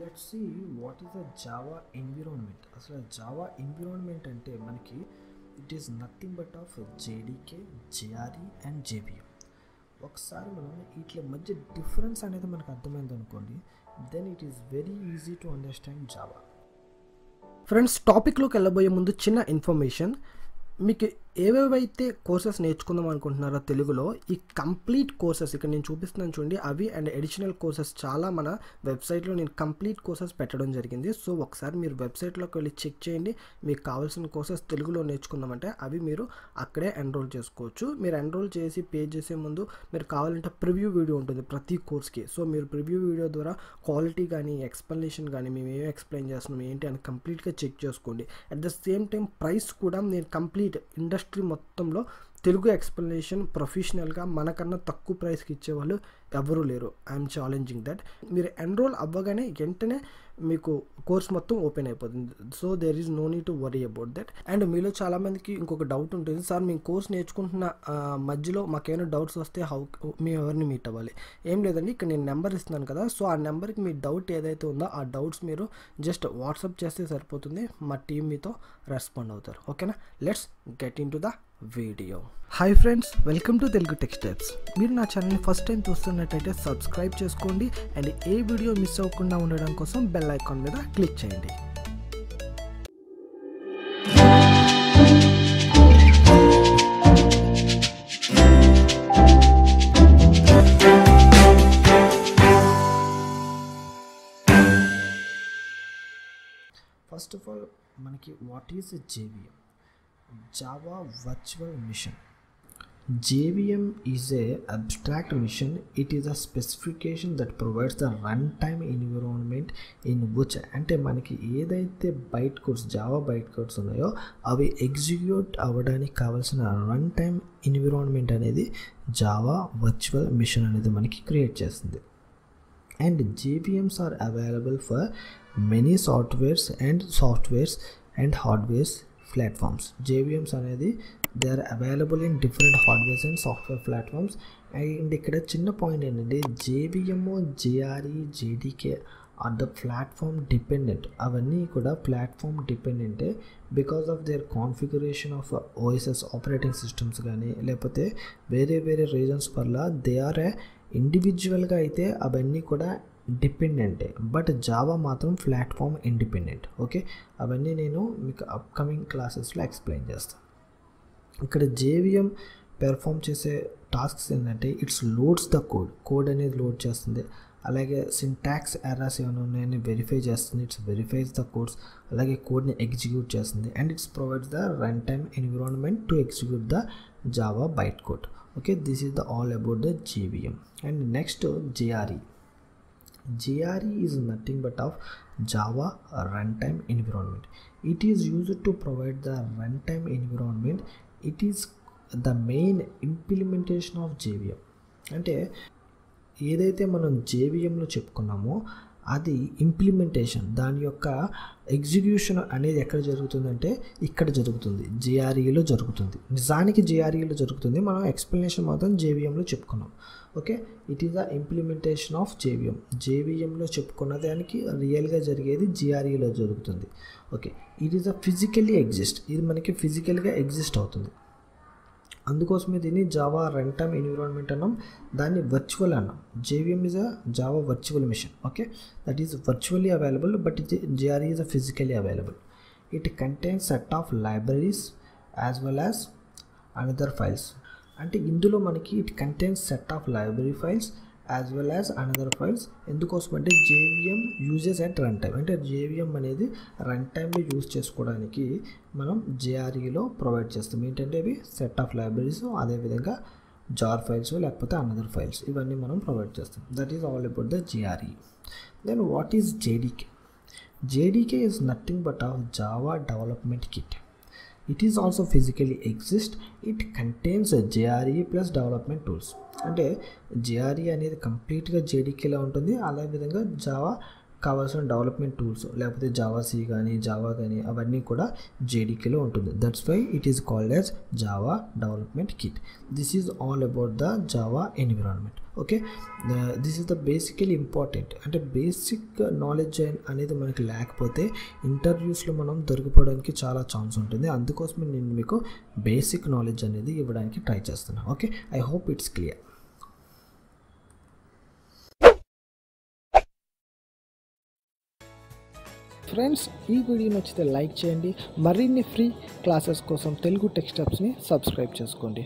Let's see what is the Java environment అసలు Java environment అంటే మనకి it is nothing but of JDK JRE and JVM ఒకసారి మనం వీటి మధ్య డిఫరెన్స్ అనేది మనకు అర్థమైంది అనుకోండి then it is very easy to understand Java friends టాపిక్లోకి వెళ్ళబోయే ముందు చిన్న ఇన్ఫర్మేషన్ మీకు ఏవేవైతే కోర్సెస్ నేర్చుకుందాం అనుకుంటున్నారో తెలుగులో ఈ కంప్లీట్ కోర్సెస్ ఇక్కడ నేను చూపిస్తున్నాను చూడండి అవి అండ్ అడిషనల్ కోర్సెస్ చాలా మన వెబ్సైట్లో నేను కంప్లీట్ కోర్సెస్ పెట్టడం జరిగింది. సో ఒకసారి మీరు వెబ్సైట్లోకి వెళ్ళి చెక్ చేయండి మీకు కావాల్సిన కోర్సెస్ తెలుగులో నేర్చుకుందామంటే అవి మీరు అక్కడే ఎన్రోల్ చేసుకోవచ్చు. మీరు ఎన్రోల్ చేసి పే చేసే ముందు మీరు కావాలంటే ప్రివ్యూ వీడియో ఉంటుంది ప్రతి కోర్స్కి. సో మీరు ప్రివ్యూ వీడియో ద్వారా క్వాలిటీ కానీ ఎక్స్ప్లెనేషన్ కానీ మేము ఏం ఎక్స్ప్లెయిన్ చేస్తున్నాం ఏంటి అని కంప్లీట్గా చెక్ చేసుకోండి. At the same time price కూడా నేను కంప్లీట్ ఇండస్ట్రీ ఇండస్ట్రీ మొత్తంలో తెలుగు ఎక్స్ప్లెనేషన్ ప్రొఫెషనల్గా మనకన్నా తక్కువ ప్రైస్కి ఇచ్చేవాళ్ళు ఎవరూ లేరు. I'm challenging that. మీరు ఎన్రోల్ అవ్వగానే వెంటనే మీకు కోర్స్ మొత్తం ఓపెన్ అయిపోతుంది. So there is no need to worry about that and మీలో చాలామందికి ఇంకొక డౌట్ ఉంటుంది. సార్ మేము కోర్స్ నేర్చుకుంటున్న మధ్యలో మాకేమైనా డౌట్స్ వస్తే హౌ మేము ఎవరిని మీట్ అవ్వాలి? ఏం లేదండి. ఇక్కడ నేను నెంబర్ ఇస్తున్నాను కదా. సో ఆ నెంబర్కి మీ డౌట్ ఏదైతే ఉందో ఆ డౌట్స్ మీరు జస్ట్ వాట్సాప్ చేస్తే సరిపోతుంది. మా టీం మీతో రెస్పాండ్ అవుతారు. ఓకేనా? Let's get into the video. Hi friends welcome to Telugu tech steps మీరు నా ఛానల్ని ఫస్ట్ టైం చూస్తున్నట్టయితే సబ్స్క్రైబ్ చేసుకోండి అండ్ ఏ వీడియో మిస్ అవ్వకుండా ఉండడం కోసం బెల్ ఐకాన్ మీద క్లిక్ చేయండి. ఫస్ట్ ఆఫ్ ఆల్ మనకి what is JVM Java virtual machine JVM is a abstract mission. It is a specification that provides the runtime environment in which అంటే మనకి ఏదైతే byte codes Java byte codes ఉన్నాయో అవి execute అవ్వడానికి కావాల్సిన run time environment అనేది Java virtual machine అనేది మనకి క్రియేట్ చేస్తుంది and JVMs are available for many softwares and softwares and hardwares platforms JVMs అనేది they are available in different hardwares and software platforms and ఇక్కడ చిన్న point ఏంటంటే JVM JRE JDK are the platform dependent అవన్నీ కూడా platform డిపెండెంటే because of their configuration of OSs operating systems కానీ లేకపోతే వేరే వేరే రీజన్స్ వల్ల దే ఆర్ ఇండివిజువల్గా అయితే అవన్నీ కూడా డిపెండెంటే. బట్ జావా మాత్రం ప్లాట్ఫామ్ ఇండిపెండెంట్. ఓకే? అవన్నీ నేను మీకు అప్కమింగ్ క్లాసెస్లో ఎక్స్ప్లెయిన్ చేస్తాను ఇక్కడ జేవిఎం పెర్ఫామ్ చేసే టాస్క్స్ ఏంటంటే it's loads the code. Code అనేది లోడ్ చేస్తుంది. అలాగే సింటాక్స్ ఎర్రర్స్ ఏమైనా ఉన్నాయని వెరిఫై చేస్తుంది. It's verifies the codes. అలాగే కోడ్ని ఎగ్జిక్యూట్ చేస్తుంది. And it's provides the run time environment to execute the Java byte code. Okay? This is the all about the JVM. And next JRE. JRE is nothing but of Java runtime environment. It is used to provide the runtime environment. It is the main implementation of JVM. అంటే ఏదైతే మనం జేవిఎంలో చెప్పుకున్నామో అది implementation దాని యొక్క execution అనేది ఎక్కడ జరుగుతుందంటే ఇక్కడ జరుగుతుంది. జేఆర్ఈలో జరుగుతుంది. నిజానికి జేఆర్ఈలో జరుగుతుంది. మనం ఎక్స్ప్లెనేషన్ మాత్రం జేవిఎంలో చెప్పుకున్నాం. Okay it is the implementation of JVM జేవిఎంలో చెప్పుకున్న దానికి రియల్గా జరిగేది జిఆర్ఈలో జరుగుతుంది. Okay it is a physically exist ఇది మనకి ఫిజికల్గా ఎగ్జిస్ట్ అవుతుంది. అందుకోసమే దీన్ని జావా రన్ టైమ్ ఎన్విరాన్మెంట్ అన్నాం. దాన్ని వర్చువల్ అన్నాం. JVM is a Java virtual machine okay that is virtually available but ఇది JRE is a physically available it contains set of libraries as well as another files అంటే ఇందులో మనకి it contains set of library files as well as another files ఎందుకోసం అంటే JVM uses at run time అంటే JVM అనేది run టైంలో use చేసుకోవడానికి మనం జేఆర్ఈలో ప్రొవైడ్ చేస్తాం. ఏంటంటే ఇవి సెట్ ఆఫ్ లైబ్రరీస్ అదేవిధంగా జార్ ఫైల్స్ లేకపోతే అనదర్ ఫైల్స్ ఇవన్నీ మనం ప్రొవైడ్ చేస్తాం. That is all about the JRE then what is JDK JDK is nothing but of Java development kit it is also physically exist it contains JRE plus development tools అంటే JRE అనేది కంప్లీట్గా జేడీకేలో ఉంటుంది. అదేవిధంగా Java కావాల్సిన development tools లేకపోతే Java C కానీ Java కానీ అవన్నీ కూడా జేడీకేలో ఉంటుంది. That's why it is called as Java development kit this is all about the Java environment okay this is the basically important అంటే బేసిక్ నాలెడ్జ్ అనేది మనకి లేకపోతే ఇంటర్వ్యూస్లో మనం దొరికిపోవడానికి చాలా ఛాన్స్ ఉంటుంది. అందుకోసమే నేను మీకు బేసిక్ నాలెడ్జ్ అనేది ఇవ్వడానికి ట్రై చేస్తున్నాను okay I hope it's clear friends ఈ వీడియో నచ్చితే లైక్ చేయండి. మరిన్ని ఫ్రీ క్లాసెస్ కోసం తెలుగు టెక్స్టప్స్ని సబ్స్క్రైబ్ చేసుకోండి.